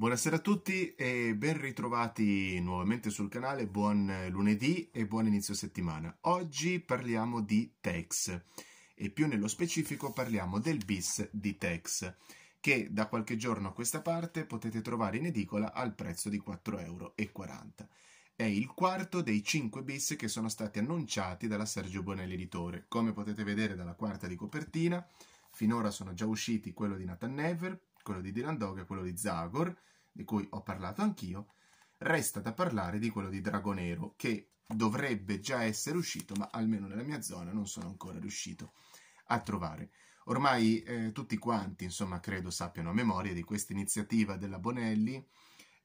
Buonasera a tutti e ben ritrovati nuovamente sul canale, buon lunedì e buon inizio settimana. Oggi parliamo di Tex e più nello specifico parliamo del bis di Tex che da qualche giorno a questa parte potete trovare in edicola al prezzo di 4,40 euro. È il quarto dei 5 bis che sono stati annunciati dalla Sergio Bonelli Editore. Come potete vedere dalla quarta di copertina, finora sono già usciti quello di Nathan Never, quello di Dylan Dog e quello di Zagor, di cui ho parlato anch'io, resta da parlare di quello di Dragonero, che dovrebbe già essere uscito, ma almeno nella mia zona non sono ancora riuscito a trovare. Ormai eh, tutti quanti, insomma, credo sappiano a memoria di questa iniziativa della Bonelli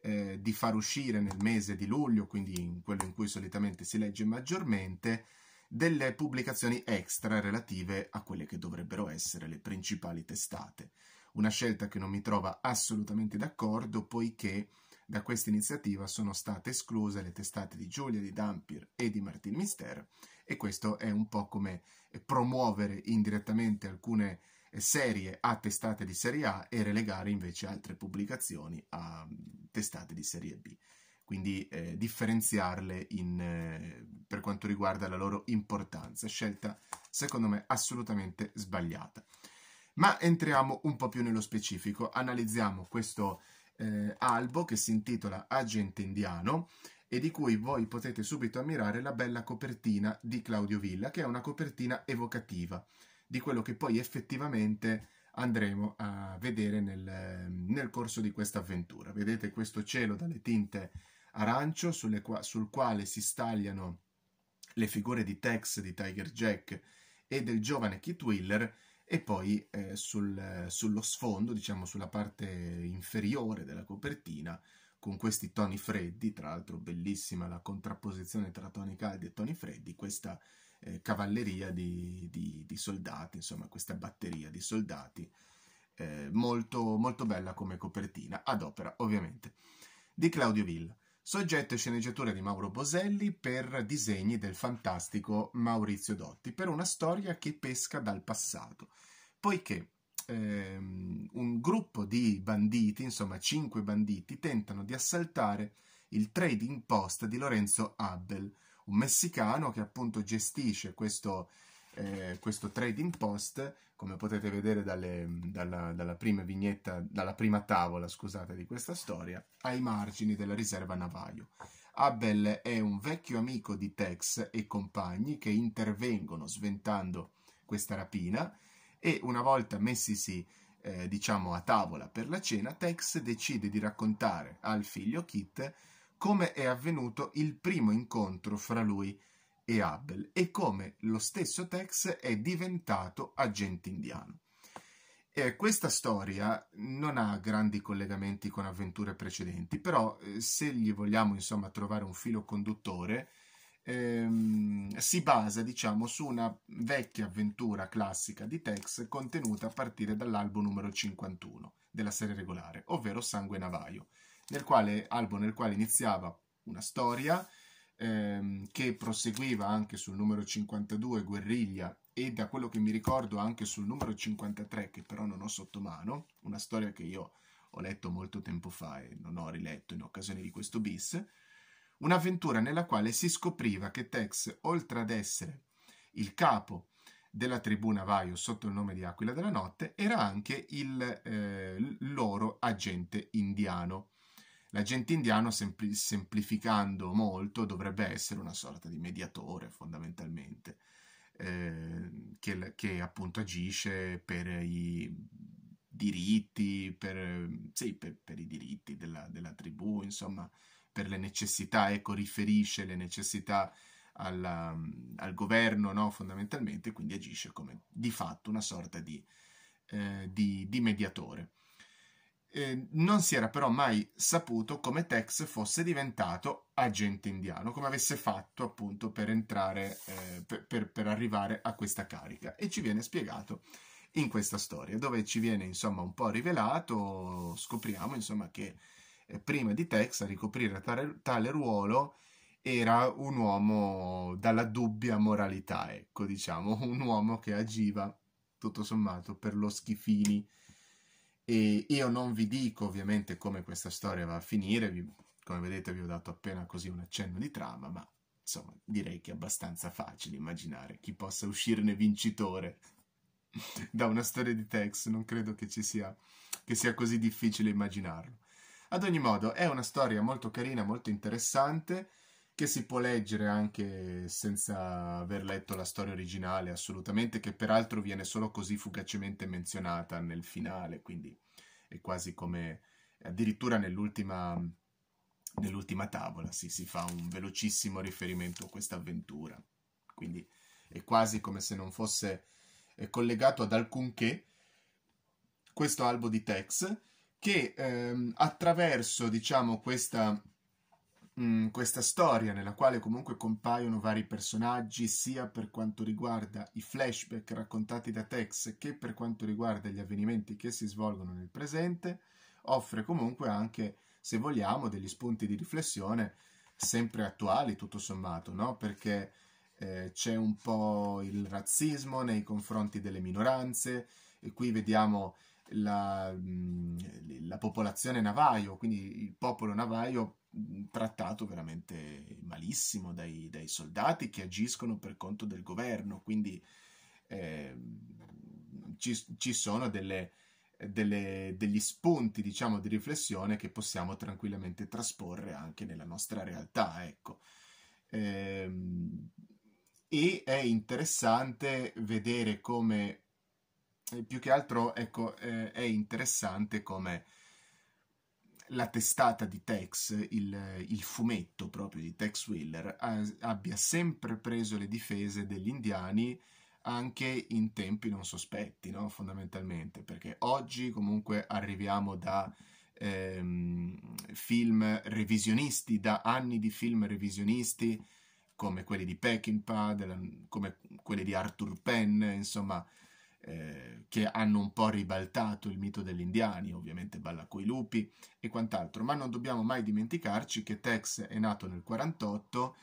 eh, di far uscire nel mese di luglio, quindi in quello in cui solitamente si legge maggiormente, delle pubblicazioni extra relative a quelle che dovrebbero essere le principali testate una scelta che non mi trova assolutamente d'accordo poiché da questa iniziativa sono state escluse le testate di Giulia, di Dampir e di Martin Mister e questo è un po' come promuovere indirettamente alcune serie a testate di serie A e relegare invece altre pubblicazioni a testate di serie B. Quindi eh, differenziarle in, eh, per quanto riguarda la loro importanza, scelta secondo me assolutamente sbagliata. Ma entriamo un po' più nello specifico, analizziamo questo eh, albo che si intitola Agente Indiano e di cui voi potete subito ammirare la bella copertina di Claudio Villa, che è una copertina evocativa di quello che poi effettivamente andremo a vedere nel, nel corso di questa avventura. Vedete questo cielo dalle tinte arancio qua, sul quale si stagliano le figure di Tex, di Tiger Jack e del giovane Kit Wheeler e poi eh, sul, sullo sfondo, diciamo sulla parte inferiore della copertina, con questi toni freddi, tra l'altro bellissima la contrapposizione tra toni caldi e toni freddi, questa eh, cavalleria di, di, di, soldati, insomma questa batteria di soldati, eh, molto, molto bella come copertina, ad opera ovviamente, di Claudio Villa. Soggetto e sceneggiatura di Mauro Boselli per disegni del fantastico Maurizio Dotti, per una storia che pesca dal passato, poiché ehm, un gruppo di banditi, insomma cinque banditi, tentano di assaltare il trading post di Lorenzo Abel, un messicano che appunto gestisce questo, eh, questo trading post come potete vedere dalle, dalla, dalla, prima vignetta, dalla prima tavola scusate, di questa storia, ai margini della riserva Navajo. Abel è un vecchio amico di Tex e compagni che intervengono sventando questa rapina e una volta messisi eh, diciamo a tavola per la cena, Tex decide di raccontare al figlio Kit come è avvenuto il primo incontro fra lui e e Abel e come lo stesso Tex è diventato agente indiano. E questa storia non ha grandi collegamenti con avventure precedenti, però eh, se gli vogliamo insomma trovare un filo conduttore, ehm, si basa diciamo su una vecchia avventura classica di Tex contenuta a partire dall'albo numero 51 della serie regolare, ovvero Sangue Navaio, nel quale, albo nel quale iniziava una storia ehm, che proseguiva anche sul numero 52 Guerriglia e da quello che mi ricordo anche sul numero 53 che però non ho sotto mano, una storia che io ho letto molto tempo fa e non ho riletto in occasione di questo bis, un'avventura nella quale si scopriva che Tex, oltre ad essere il capo della tribù Navajo sotto il nome di Aquila della Notte, era anche il eh, loro agente indiano. L'agente indiano, sempli- semplificando molto, dovrebbe essere una sorta di mediatore fondamentalmente, eh, che, che, appunto agisce per i diritti, per, sì, per, per i diritti della, della, tribù, insomma, per le necessità, ecco, riferisce le necessità alla, al governo, no, fondamentalmente, quindi agisce come di fatto una sorta di, eh, di, di mediatore. Eh, non si era però mai saputo come Tex fosse diventato agente indiano, come avesse fatto appunto per entrare, eh, per, per, per, arrivare a questa carica. E ci viene spiegato in questa storia, dove ci viene insomma un po' rivelato, scopriamo insomma che eh, prima di Tex a ricoprire tale, tale ruolo era un uomo dalla dubbia moralità, ecco diciamo, un uomo che agiva tutto sommato per lo schifini E io non vi dico ovviamente come questa storia va a finire, come vedete vi ho dato appena così un accenno di trama, ma insomma direi che è abbastanza facile immaginare chi possa uscirne vincitore da una storia di Tex, non credo che ci sia, che sia così difficile immaginarlo. Ad ogni modo è una storia molto carina, molto interessante, che si può leggere anche senza aver letto la storia originale, assolutamente, che peraltro viene solo così fugacemente menzionata nel finale, quindi è quasi come addirittura nell'ultima, nell'ultima tavola sì, si fa un velocissimo riferimento a questa avventura. Quindi è quasi come se non fosse collegato ad alcunché questo albo di Tex che ehm, attraverso diciamo questa mh, mm, questa storia nella quale comunque compaiono vari personaggi sia per quanto riguarda i flashback raccontati da Tex che per quanto riguarda gli avvenimenti che si svolgono nel presente, offre comunque anche, se vogliamo, degli spunti di riflessione sempre attuali tutto sommato, no? Perché eh, c'è un po' il razzismo nei confronti delle minoranze e qui vediamo la, mm, la popolazione navaio, quindi il popolo navaio trattato veramente malissimo dai, dai, soldati che agiscono per conto del governo, quindi eh, ci, ci, sono delle, delle, degli spunti diciamo, di riflessione che possiamo tranquillamente trasporre anche nella nostra realtà. Ecco. Eh, e è interessante vedere come, più che altro, ecco, eh, è interessante come la testata di Tex, il, il, fumetto proprio di Tex Wheeler, abbia sempre preso le difese degli indiani anche in tempi non sospetti, no? fondamentalmente, perché oggi comunque arriviamo da ehm, film revisionisti, da anni di film revisionisti come quelli di Peckinpah, come quelli di Arthur Penn, insomma, eh, che hanno un po' ribaltato il mito degli indiani, ovviamente Balla coi lupi e quant'altro, ma non dobbiamo mai dimenticarci che Tex è nato nel 48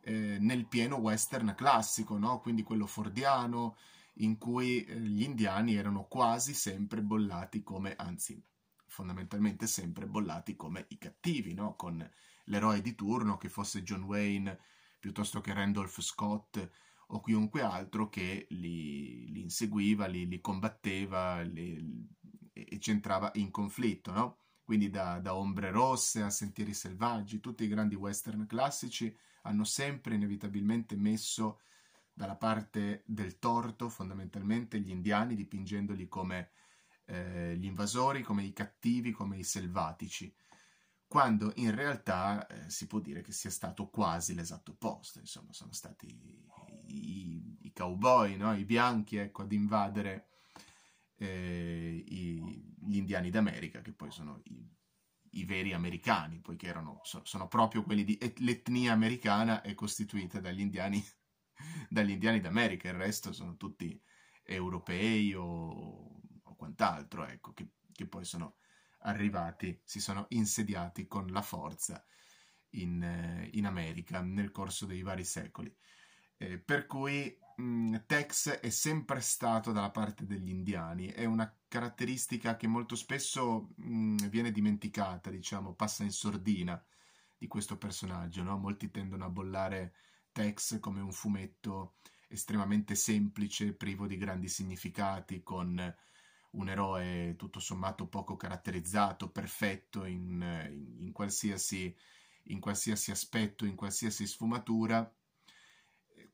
eh, nel pieno western classico, no? quindi quello fordiano, in cui eh, gli indiani erano quasi sempre bollati come, anzi fondamentalmente sempre bollati come i cattivi, no? con l'eroe di turno che fosse John Wayne piuttosto che Randolph Scott o chiunque altro che li, li inseguiva, li, li combatteva li, e c'entrava in conflitto, no? Quindi da, da, Ombre Rosse a Sentieri Selvaggi, tutti i grandi western classici hanno sempre inevitabilmente messo dalla parte del torto fondamentalmente gli indiani, dipingendoli come eh, gli invasori, come i cattivi, come i selvatici quando in realtà eh, si può dire che sia stato quasi l'esatto opposto, insomma sono stati i, i cowboy, no? i bianchi ecco, ad invadere eh, i, gli indiani d'America, che poi sono i, i veri americani, poiché erano, so, sono proprio quelli di l'etnia americana è costituita dagli indiani, dagli indiani d'America, il resto sono tutti europei o, o quant'altro, ecco, che, che poi sono arrivati, si sono insediati con la forza in, eh, in America nel corso dei vari secoli. Eh, per cui mh, Tex è sempre stato dalla parte degli indiani, è una caratteristica che molto spesso mh, viene dimenticata, diciamo, passa in sordina di questo personaggio, no? Molti tendono a bollare Tex come un fumetto estremamente semplice, privo di grandi significati, con un eroe tutto sommato poco caratterizzato, perfetto in, in, in, qualsiasi, in qualsiasi aspetto, in qualsiasi sfumatura,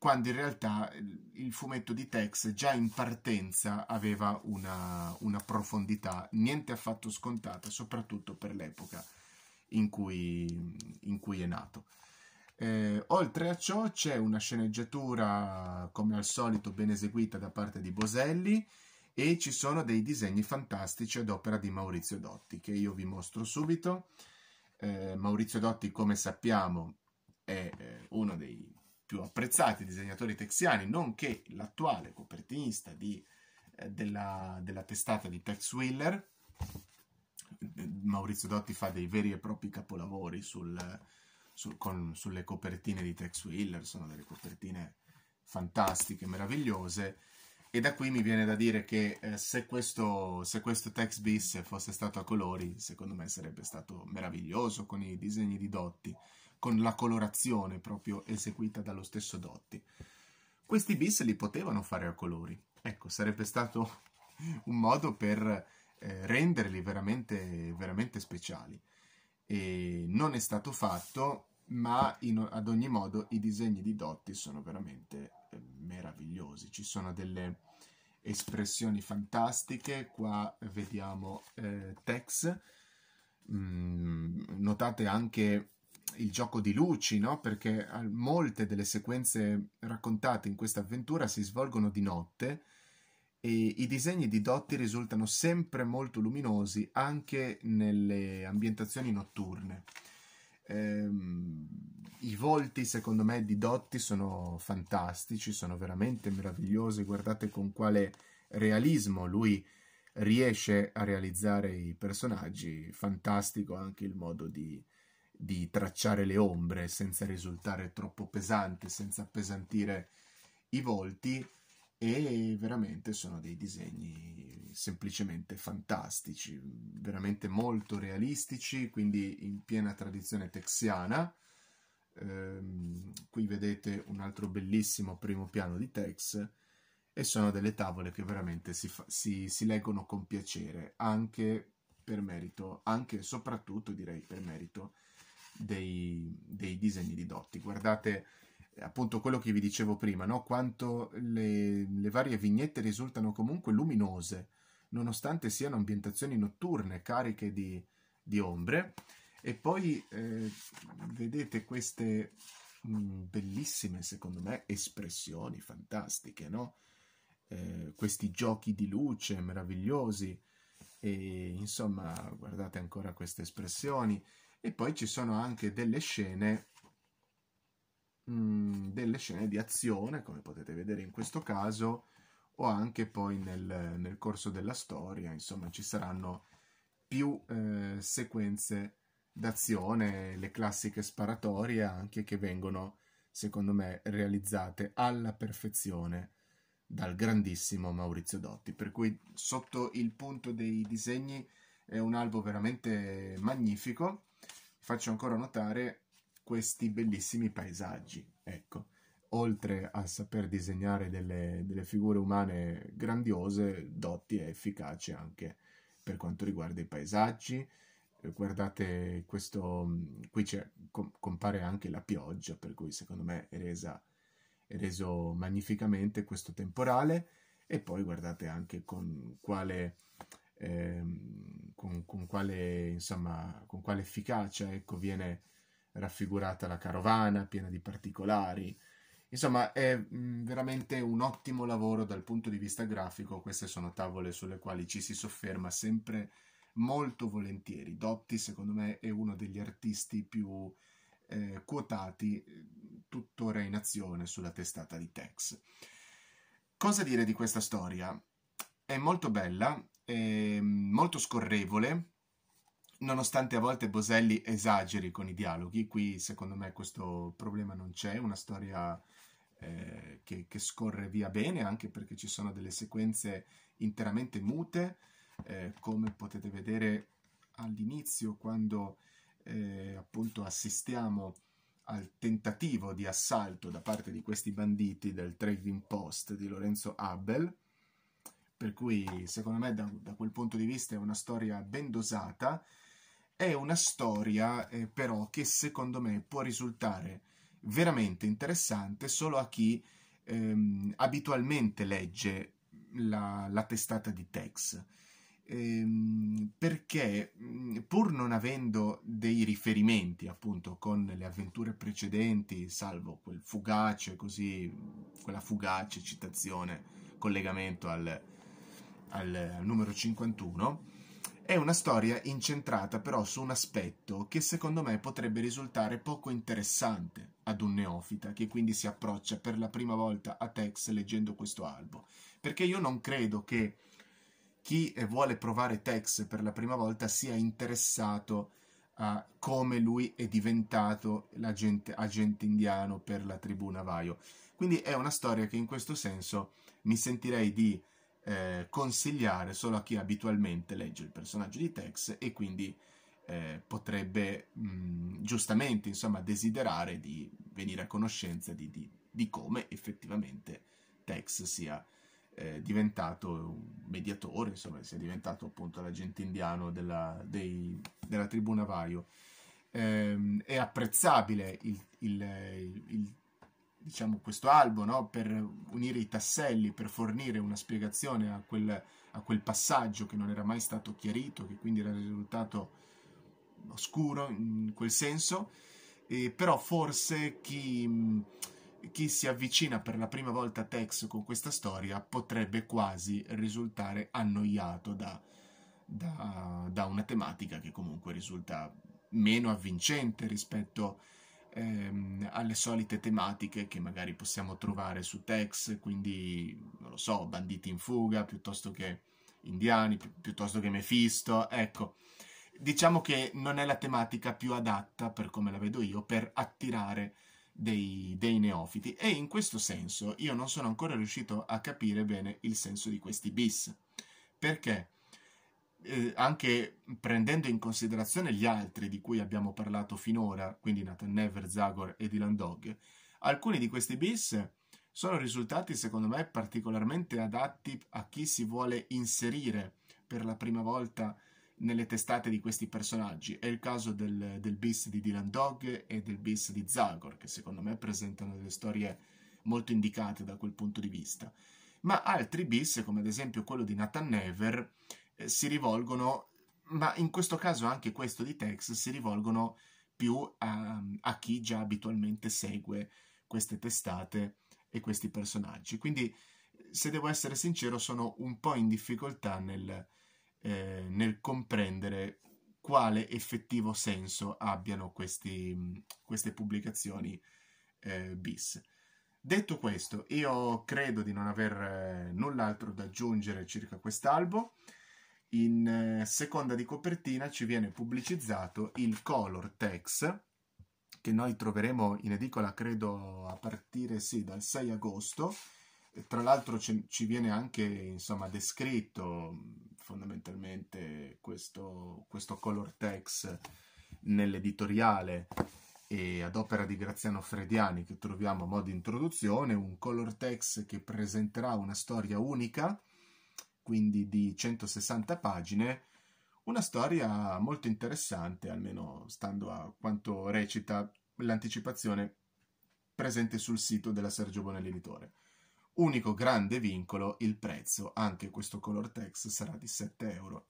quando in realtà il fumetto di Tex già in partenza aveva una, una profondità niente affatto scontata, soprattutto per l'epoca in cui, in cui è nato. Eh, oltre a ciò c'è una sceneggiatura come al solito ben eseguita da parte di Boselli e ci sono dei disegni fantastici ad opera di Maurizio Dotti che io vi mostro subito. Eh, Maurizio Dotti, come sappiamo, è eh, uno dei più apprezzati disegnatori texiani, nonché l'attuale copertinista di, eh, della, della, testata di Tex Wheeler. Maurizio Dotti fa dei veri e propri capolavori sul, sul, con, sulle copertine di Tex Wheeler, sono delle copertine fantastiche, meravigliose E da qui mi viene da dire che eh, se, questo, se questo text bis fosse stato a colori, secondo me sarebbe stato meraviglioso con i disegni di Dotti, con la colorazione proprio eseguita dallo stesso Dotti. Questi bis li potevano fare a colori. Ecco, sarebbe stato un modo per eh, renderli veramente, veramente speciali. E non è stato fatto, ma in, ad ogni modo i disegni di Dotti sono veramente eh, meravigliosi. Ci sono delle espressioni fantastiche. Qua vediamo eh, Tex. Mm, notate anche il gioco di luci, no? Perché molte delle sequenze raccontate in questa avventura si svolgono di notte e i disegni di Dotti risultano sempre molto luminosi anche nelle ambientazioni notturne. Ehm, I volti, secondo me, di Dotti sono fantastici, sono veramente meravigliosi. Guardate con quale realismo lui riesce a realizzare i personaggi. Fantastico anche il modo di, di tracciare le ombre senza risultare troppo pesante, senza appesantire i volti e veramente sono dei disegni semplicemente fantastici, veramente molto realistici, quindi in piena tradizione texiana. Ehm, qui vedete un altro bellissimo primo piano di Tex e sono delle tavole che veramente si, fa, si, si leggono con piacere, anche per merito, anche e soprattutto direi per merito dei, dei disegni di Dotti. Guardate appunto quello che vi dicevo prima, no? quanto le, le, varie vignette risultano comunque luminose, nonostante siano ambientazioni notturne cariche di, di ombre. E poi eh, vedete queste mh, mm, bellissime, secondo me, espressioni fantastiche, no? Eh, questi giochi di luce meravigliosi. E insomma, guardate ancora queste espressioni. E poi ci sono anche delle scene mh, mm, delle scene di azione, come potete vedere in questo caso, o anche poi nel, nel corso della storia, insomma ci saranno più eh, sequenze d'azione, le classiche sparatorie anche che vengono, secondo me, realizzate alla perfezione dal grandissimo Maurizio Dotti. Per cui sotto il punto dei disegni è un albo veramente magnifico. Faccio ancora notare questi bellissimi paesaggi. Ecco, oltre a saper disegnare delle, delle figure umane grandiose, dotti e efficaci anche per quanto riguarda i paesaggi. Eh, guardate questo, qui com, compare anche la pioggia, per cui secondo me è, resa, è reso magnificamente questo temporale e poi guardate anche con quale, eh, con, con, quale, insomma, con quale efficacia ecco, viene raffigurata la carovana, piena di particolari. Insomma, è mm, veramente un ottimo lavoro dal punto di vista grafico. Queste sono tavole sulle quali ci si sofferma sempre molto volentieri. Dotti, secondo me, è uno degli artisti più eh, quotati eh, tuttora in azione sulla testata di Tex. Cosa dire di questa storia? È molto bella, è molto scorrevole, nonostante a volte Boselli esageri con i dialoghi, qui secondo me questo problema non c'è, una storia eh, che, che, scorre via bene, anche perché ci sono delle sequenze interamente mute, eh, come potete vedere all'inizio quando eh, appunto assistiamo al tentativo di assalto da parte di questi banditi del Trading Post di Lorenzo Abel, per cui secondo me da, da quel punto di vista è una storia ben dosata, è una storia eh, però che secondo me può risultare veramente interessante solo a chi ehm, abitualmente legge la, la, testata di Tex. Ehm, perché pur non avendo dei riferimenti appunto con le avventure precedenti, salvo quel fugace, così, quella fugace citazione, collegamento al, al, al numero 51, è una storia incentrata però su un aspetto che secondo me potrebbe risultare poco interessante ad un neofita che quindi si approccia per la prima volta a Tex leggendo questo albo. Perché io non credo che chi vuole provare Tex per la prima volta sia interessato a come lui è diventato l'agente agente indiano per la tribù Navajo. Quindi è una storia che in questo senso mi sentirei di eh, consigliare solo a chi abitualmente legge il personaggio di Tex e quindi eh, potrebbe mh, giustamente insomma, desiderare di venire a conoscenza di, di, di come effettivamente Tex sia eh, diventato un mediatore, insomma, sia diventato appunto l'agente indiano della, dei, della tribù Navajo. Eh, è apprezzabile il, il, il, diciamo, questo albo no? per unire i tasselli, per fornire una spiegazione a quel, a quel passaggio che non era mai stato chiarito, che quindi era risultato oscuro in quel senso, eh, però forse chi, chi, si avvicina per la prima volta a Tex con questa storia potrebbe quasi risultare annoiato da, da, da una tematica che comunque risulta meno avvincente rispetto ehm, alle solite tematiche che magari possiamo trovare su Tex, quindi non lo so, banditi in fuga piuttosto che indiani, pi- piuttosto che Mephisto, ecco diciamo che non è la tematica più adatta, per come la vedo io, per attirare dei, dei, neofiti. E in questo senso io non sono ancora riuscito a capire bene il senso di questi bis. Perché? Eh, anche prendendo in considerazione gli altri di cui abbiamo parlato finora, quindi Nathan Never, Zagor e Dylan Dog, alcuni di questi bis sono risultati secondo me particolarmente adatti a chi si vuole inserire per la prima volta nelle testate di questi personaggi. È il caso del, del bis di Dylan Dog e del bis di Zagor, che secondo me presentano delle storie molto indicate da quel punto di vista. Ma altri bis, come ad esempio quello di Nathan Never, eh, si rivolgono, ma in questo caso anche questo di Tex, si rivolgono più a, a chi già abitualmente segue queste testate e questi personaggi. Quindi, se devo essere sincero, sono un po' in difficoltà nel, eh, nel comprendere quale effettivo senso abbiano questi, queste pubblicazioni eh, bis. Detto questo, io credo di non aver eh, null'altro da aggiungere circa quest'albo. In eh, seconda di copertina ci viene pubblicizzato il Color Tex, che noi troveremo in edicola credo a partire sì, dal 6 agosto. Tra l'altro ci viene anche insomma, descritto fondamentalmente questo, questo color text nell'editoriale ad opera di Graziano Frediani che troviamo a modo di introduzione, un color text che presenterà una storia unica, quindi di 160 pagine, una storia molto interessante, almeno stando a quanto recita l'anticipazione presente sul sito della Sergio Bonelli Editore. Unico grande vincolo, il prezzo, anche questo color text sarà di 7,90 euro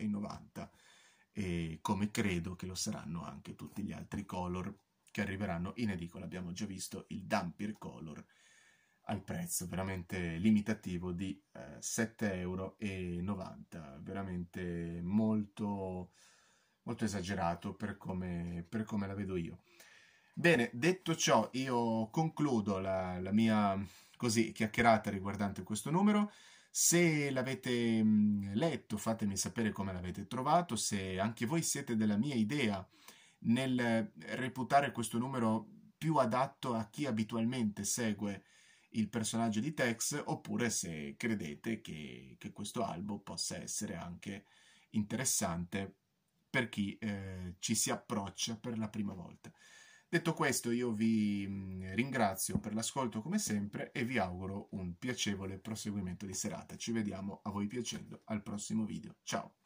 e come credo che lo saranno anche tutti gli altri color che arriveranno in edicola. Abbiamo già visto il Dampir Color al prezzo veramente limitativo di eh, 7,90 euro, veramente molto, molto esagerato per come, per come la vedo io. Bene, detto ciò, io concludo la, la mia così chiacchierata riguardante questo numero. Se l'avete letto, fatemi sapere come l'avete trovato, se anche voi siete della mia idea nel reputare questo numero più adatto a chi abitualmente segue il personaggio di Tex, oppure se credete che, che questo albo possa essere anche interessante per chi eh, ci si approccia per la prima volta. Detto questo, io vi mm, ringrazio per l'ascolto come sempre e vi auguro un piacevole proseguimento di serata. Ci vediamo a voi piacendo al prossimo video. Ciao!